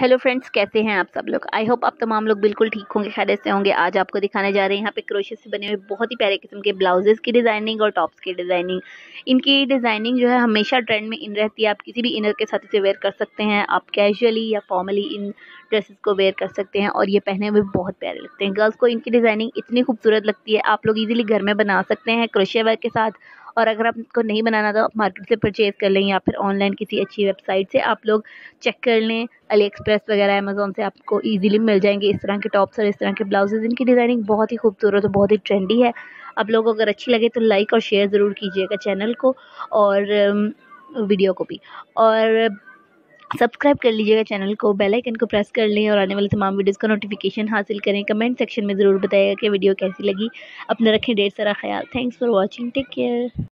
Hello friends कैसे हैं आप सब लोग? आई होप आप तमाम लोग बिल्कुल ठीक होंगे खैर से होंगे। आज आपको दिखाने जा रहे हैं, यहाँ पे क्रोशे से बने हुए बहुत ही प्यारे किस्म के ब्लाउजेस की डिज़ाइनिंग और टॉप्स की डिज़ाइनिंग इनकी डिज़ाइनिंग जो है, हमेशा ट्रेंड में इन रहती है। आप किसी भी इनर के साथ इसे वेयर कर सकते हैं। आप कैजुअली या फॉर्मली इन ड्रेसेस को वेयर कर सकते हैं और ये पहने हुए बहुत प्यारे लगते हैं। गर्ल्स को इनकी डिज़ाइनिंग इतनी खूबसूरत लगती है। आप लोग ईजिली घर में बना सकते हैं क्रोशिया वर्क के साथ और अगर आपको नहीं बनाना तो आप मार्केट से परचेज़ कर लें या फिर ऑनलाइन किसी अच्छी वेबसाइट से, आप लोग चेक कर लें। अली एक्सप्रेस वगैरह अमेज़ोन से आपको ईजिली मिल जाएँगे। इस तरह के टॉप्स और इस तरह के ब्लाउजेज़ इनकी डिज़ाइनिंग बहुत ही खूबसूरत और बहुत ही ट्रेंडी है। आप लोग अगर अच्छी लगे तो लाइक और शेयर ज़रूर कीजिएगा चैनल को और वीडियो को भी। और सब्सक्राइब कर लीजिएगा चैनल को, बेल आइकन को प्रेस कर लें और आने वाले तमाम वीडियोस का नोटिफिकेशन हासिल करें। कमेंट सेक्शन में ज़रूर बताएगा कि वीडियो कैसी लगी। अपना रखें ढेर सारा ख्याल। Thanks for watching take care